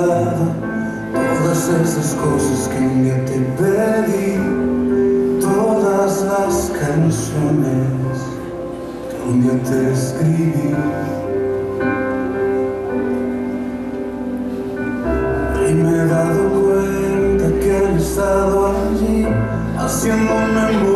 todas esas cosas que un día te pedí, todas las canciones que un día te escribí. Y me he dado cuenta que he estado allí haciéndome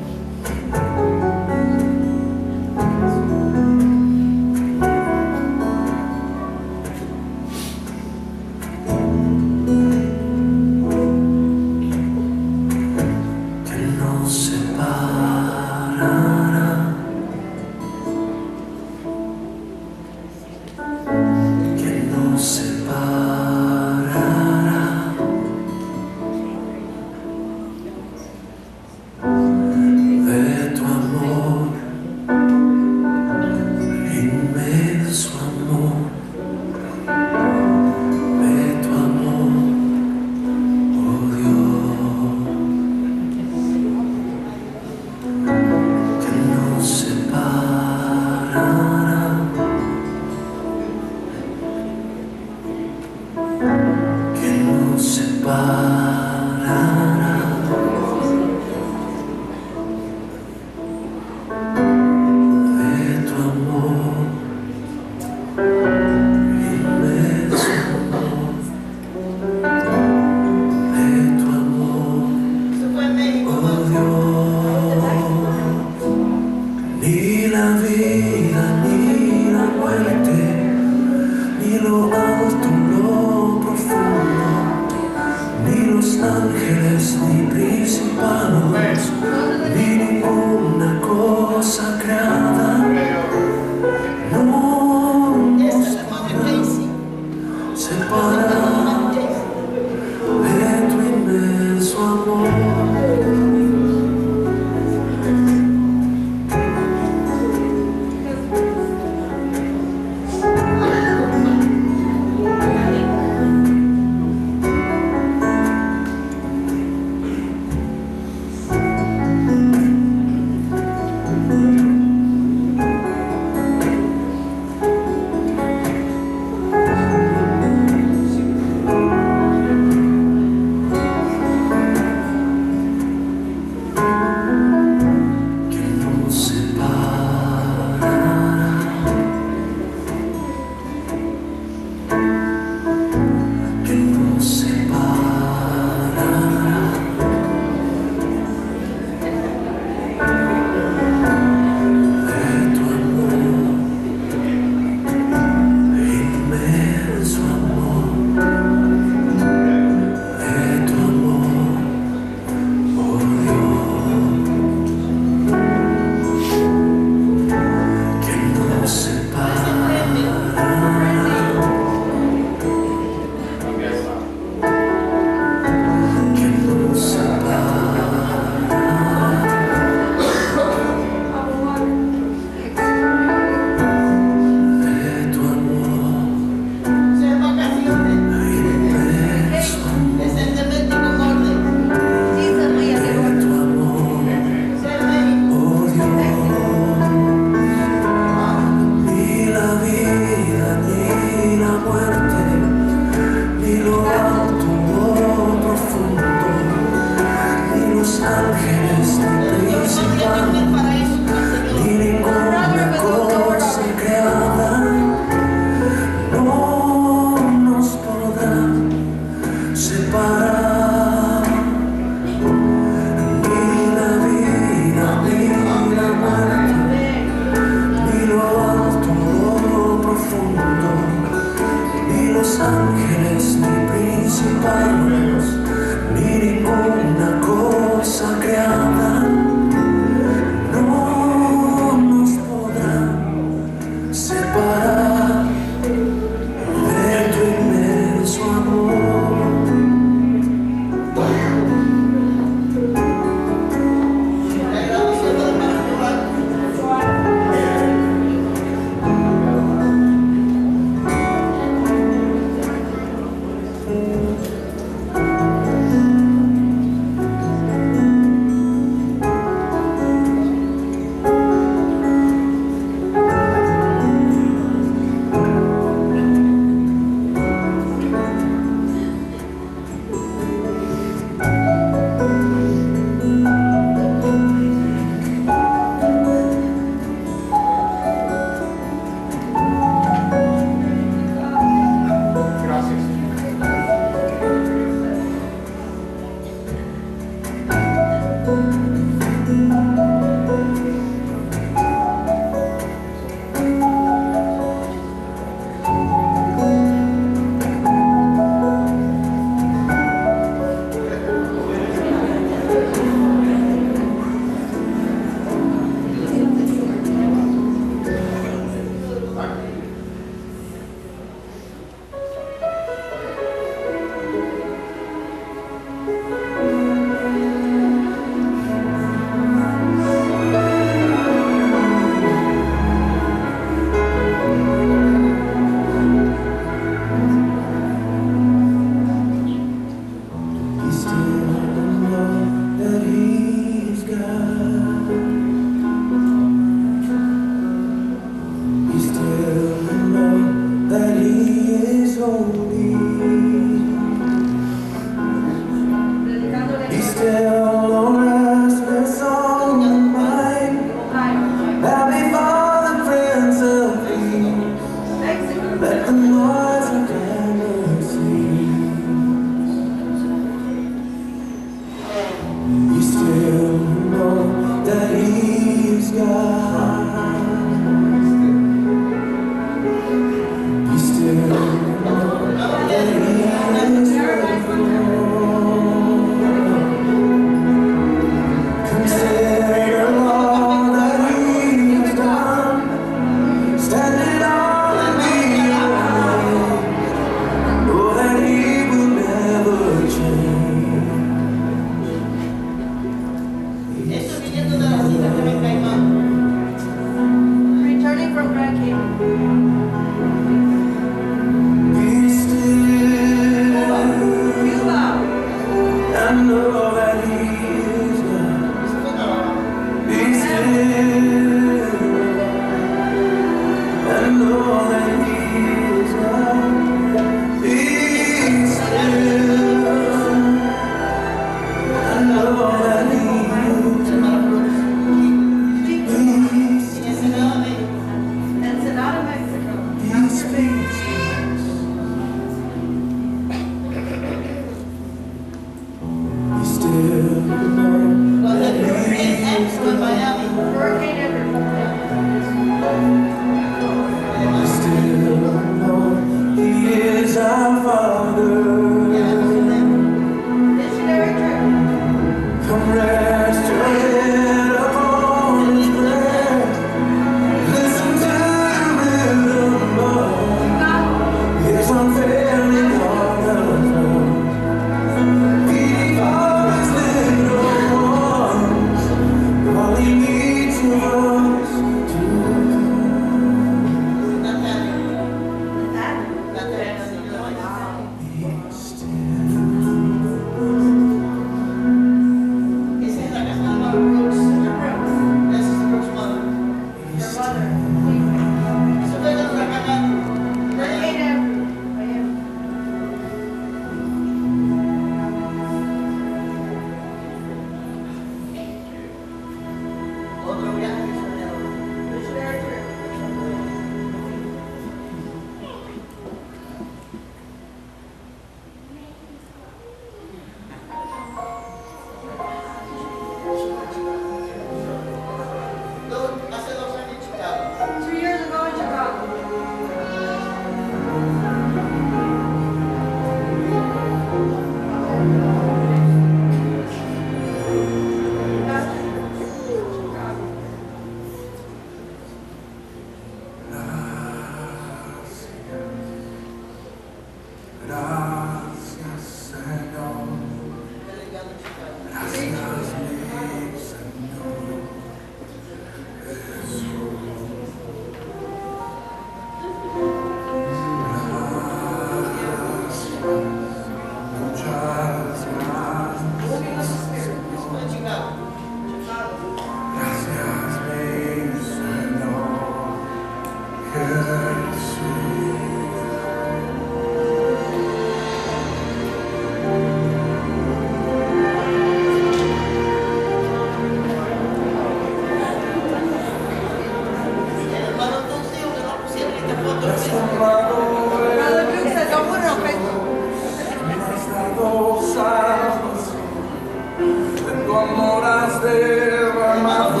amor has derramado.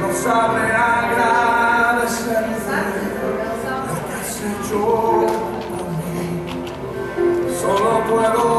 No sabe agradecer lo que has hecho por mí. Solo puedo